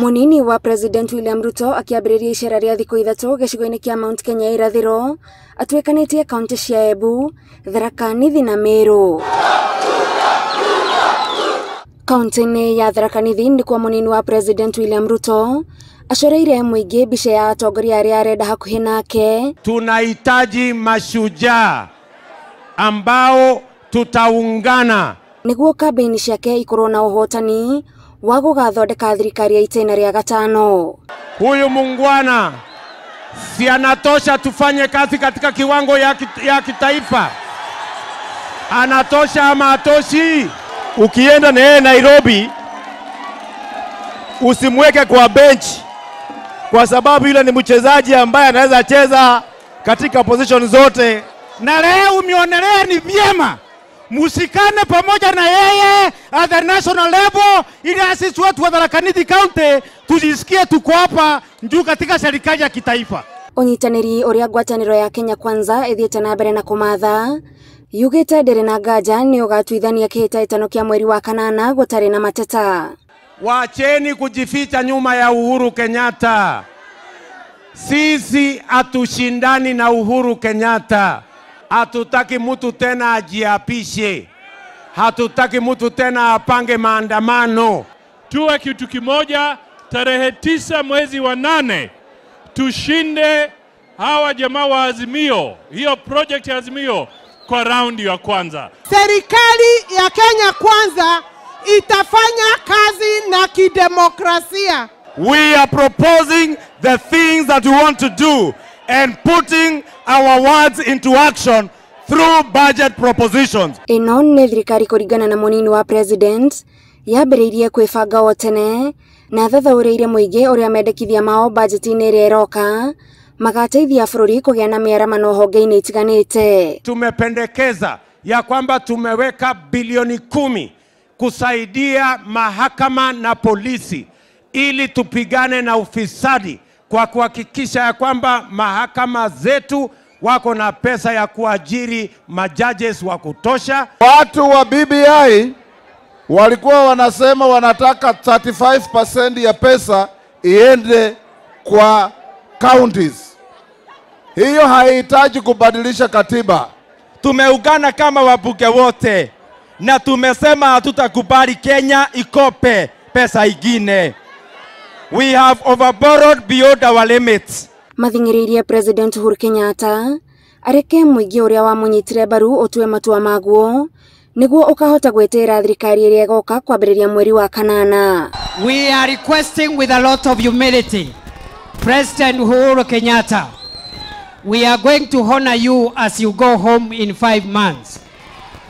munini wa president william ruto akiambĩrĩria icera rĩa thikũ ithatũ gĩcigo-inĩ kĩa mount kenya ya irathĩro atuĩkanĩtie kaunti cia embu tharaka nithi na Meru. kaunti-inĩ ya tharaka nithi nĩkuo munini wa president william ruto acoreire mũingĩ mbica ya atongoria arĩa arenda hakuhĩ nake Tunahitaji mashujaa ambao tutaungana nĩguo kambĩini ciake ikorwo na ũhotani wa gugathondeka thirikari ya itena rĩa gatano huyu mungwana si anatosha tufanye kazi katika kiwango ya, kit, ya kitaifa? Anatosha ama atoshi? ukienda na yeye Nairobi usimweke kwa bench, kwa sababu yule ni mchezaji ambaye anaweza cheza katika position zote. na leo umeonelea musikane pamoja na yeye at the national level, ili sisi watu wa Tharaka Nithi County tujisikie tuko hapa juu katika serikali ya kitaifa. ũnyitanĩri ũrĩa ngwatanĩro ya kenya kwanza ĩthiĩte na mbere na kũmatha yugĩte ndĩrĩ na nganja nĩ ũgatuithania kĩhĩtahĩtano kĩa mweri wa kanana gũtarĩ na mateta Wacheni kujificha nyuma ya Uhuru Kenyatta. Sisi hatushindani na Uhuru Kenyatta. Hatutaki mtu tena ajiapishe, hatutaki mtu tena apange maandamano. tuwe kitu kimoja. Tarehe tisa mwezi wa nane tushinde hawa jamaa wa Azimio, hiyo project ya Azimio kwa raundi ya kwanza. Serikali ya Kenya Kwanza itafanya kazi na kidemokrasia. We are proposing the things that we want to do and putting our words into action through budget propositions. ĩno nĩ thirikari kũringana na mũnini wa president yambĩrĩirie kwĩbanga o tene na thathaũrĩire mũingĩ ũrĩa mendekithia mao bajeti-inĩ ĩrĩa ĩroka magateithia bũrũri kũgĩa na mĩaramano honge-inĩ itiganĩte Tumependekeza ya kwamba tumeweka bilioni kumi kusaidia mahakama na polisi ili tupigane na ufisadi kwa kuhakikisha ya kwamba mahakama zetu wako na pesa ya kuajiri majajes wa kutosha. Watu wa BBI walikuwa wanasema wanataka 35% ya pesa iende kwa counties. Hiyo haihitaji kubadilisha katiba. Tumeungana kama wabunge wote na tumesema hatutakubali Kenya ikope pesa ingine. We have overborrowed beyond our limits. Mathing'ĩrĩirie president uhuru kenyatta areke mũingĩ ũrĩa wamũnyitire mbaru ũtue matua maguo nĩguo ũkahota gwĩtĩĩra thirikari ĩrĩa ĩgoka kwambĩrĩria mweri wa kanana We are requesting with a lot of humility, President Uhuru Kenyatta, we are going to honor you as you go home in five months.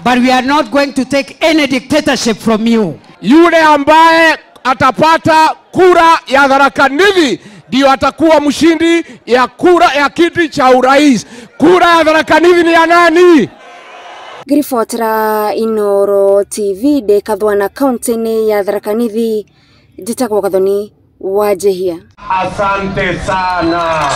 But we are not going to take any dictatorship from you. yule ambaye atapata kura ya Tharaka Nithi ndio atakuwa mshindi ya kura ya kiti cha urais. Kura ya Tharaka Nithi ni ya nani? ngiribotera inoro tv ndikathwana kaunti-inĩ ya tharaka nithi njĩtagwo gathoni wa njĩhia Asante sana.